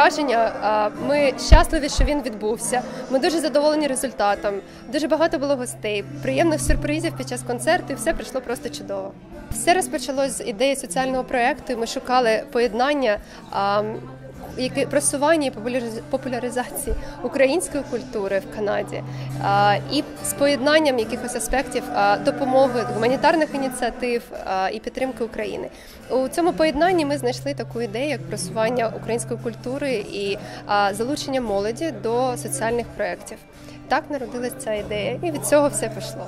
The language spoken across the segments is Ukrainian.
Враження. Ми щасливі, що він відбувся. Ми дуже задоволені результатом. Дуже багато було гостей, приємних сюрпризів під час концерту. і Все пройшло просто чудово. Все розпочалось з ідеї соціального проекту. Ми шукали поєднання. А, які просування і популяризації української культури в Канаді і з поєднанням якихось аспектів допомоги гуманітарних ініціатив і підтримки України. У цьому поєднанні ми знайшли таку ідею, як просування української культури і залучення молоді до соціальних проєктів. Так народилась ця ідея, і від цього все пішло.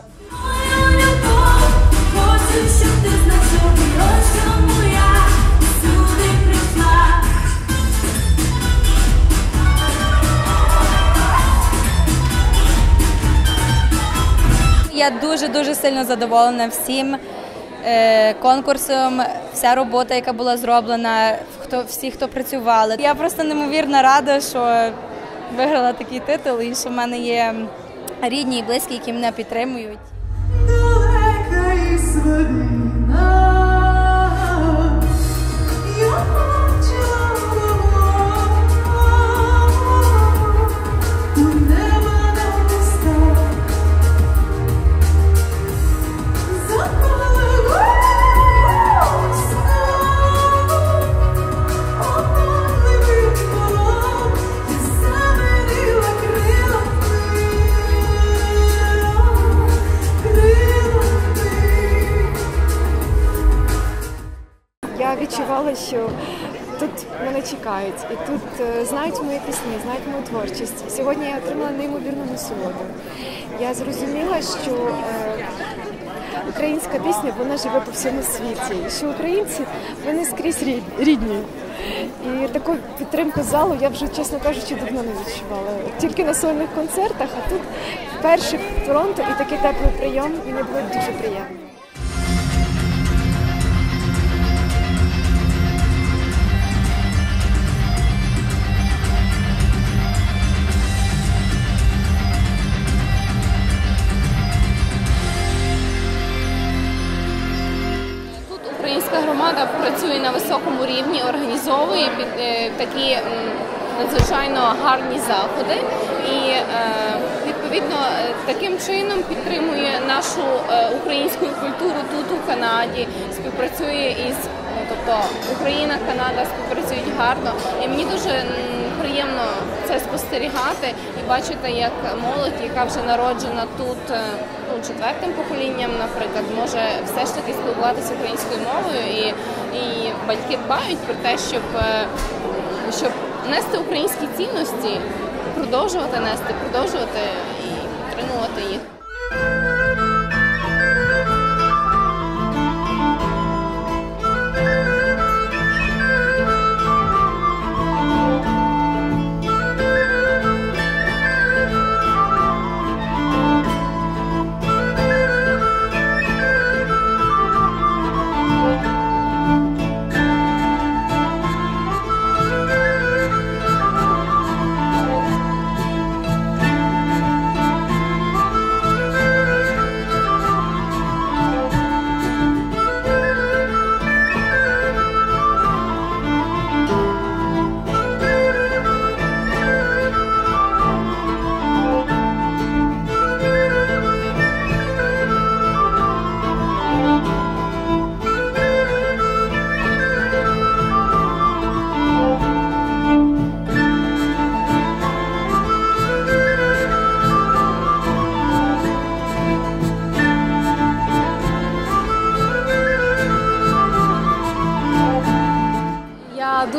Я дуже дуже сильно задоволена всім е, конкурсом, вся робота, яка була зроблена, хто всі, хто працювали. Я просто неймовірно рада, що виграла такий титул, і що в мене є рідні і близькі, які мене підтримують. Я відчувала, що тут мене чекають, і тут е, знають мої пісні, знають мою творчість. Сьогодні я отримала неймовірну насолоду. Я зрозуміла, що е, українська пісня вона живе по всьому світі. Що українці вони скрізь рідні. І таку підтримку залу я вже, чесно кажучи, давно не відчувала. Тільки на сольних концертах, а тут перший в Торонто і такий теплий прийом мені було дуже приємно. Українська громада працює на високому рівні, організовує е, такі надзвичайно гарні заходи і е, відповідно е, таким чином підтримує нашу українську культуру тут у Канаді, співпрацює із ну, тобто Україна, Канада співпрацюють гарно. І мені дуже приємно це спостерігати і бачити, як молодь, яка вже народжена тут ну, четвертим поколінням, наприклад, може все ж таки спілкуватися українською мовою, і, і батьки дбають про те, щоб, е, щоб нести українські цінності, продовжувати нести, продовжувати і підтримувати їх.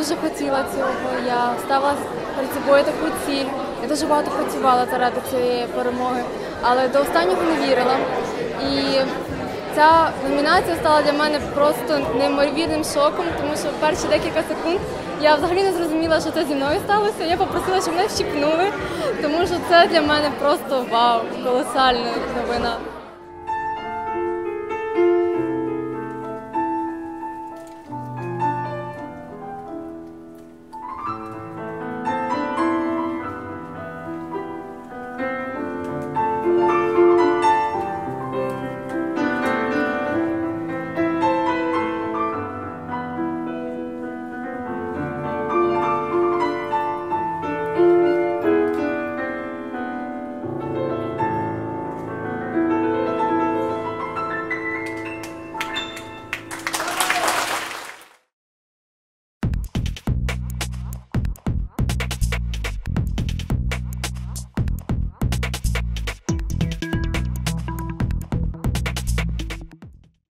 Дуже хотіла цього. Я ставила перед собою таку ціль. Я дуже багато працювала заради цієї перемоги, але до останнього не вірила. І ця номінація стала для мене просто неймовірним шоком, тому що перші декілька секунд я взагалі не зрозуміла, що це зі мною сталося. Я попросила, щоб мене вщипнули, тому що це для мене просто вау, колосальна новина.